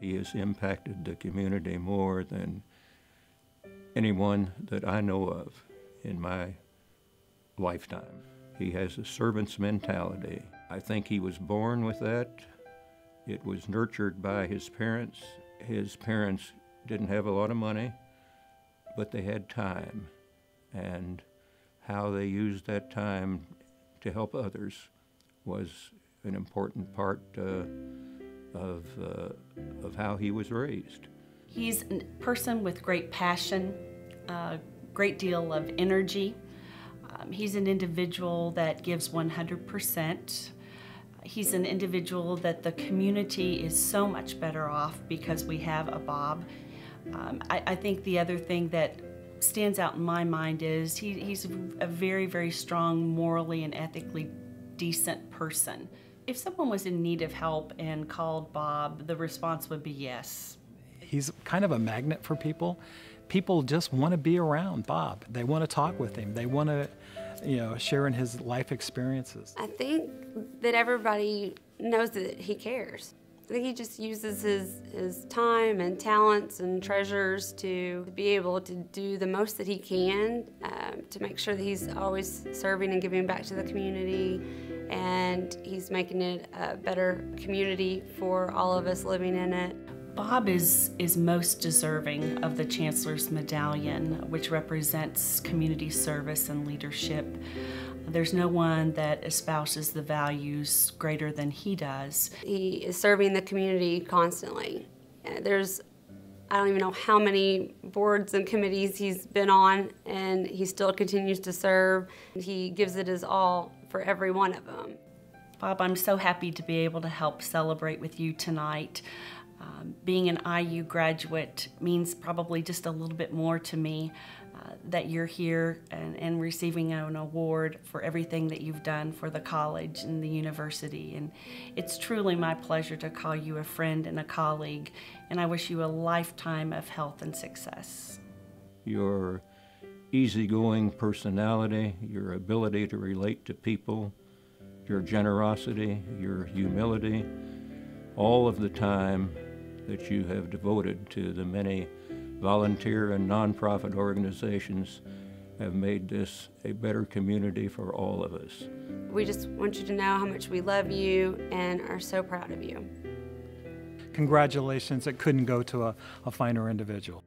He has impacted the community more than anyone that I know of in my lifetime. He has a servant's mentality. I think he was born with that. It was nurtured by his parents. His parents didn't have a lot of money, but they had time. And how they used that time to help others was an important part uh, of, uh, of how he was raised. He's a person with great passion, a great deal of energy. Um, he's an individual that gives 100%. He's an individual that the community is so much better off because we have a Bob. Um, I, I, think the other thing that stands out in my mind is he, he's a very, very strong, morally and ethically decent person. If someone was in need of help and called Bob, the response would be yes. He's kind of a magnet for people. People just want to be around Bob. They want to talk with him. They want to, you know, share in his life experiences. I think that everybody knows that he cares. He just uses his, his time and talents and treasures to be able to do the most that he can um, to make sure that he's always serving and giving back to the community and he's making it a better community for all of us living in it. Bob is, is most deserving of the Chancellor's Medallion, which represents community service and leadership. There's no one that espouses the values greater than he does. He is serving the community constantly. Uh, there's, I don't even know how many boards and committees he's been on, and he still continues to serve. He gives it his all for every one of them. Bob, I'm so happy to be able to help celebrate with you tonight. Um, being an IU graduate means probably just a little bit more to me uh, that you're here and, and, receiving an award for everything that you've done for the college and the university. And it's truly my pleasure to call you a friend and a colleague, and I wish you a lifetime of health and success. Your easygoing personality, your ability to relate to people, your generosity, your humility, all of the time that you have devoted to the many volunteer and nonprofit organizations have made this a better community for all of us. We just want you to know how much we love you and are so proud of you. Congratulations, it couldn't go to a, a finer individual.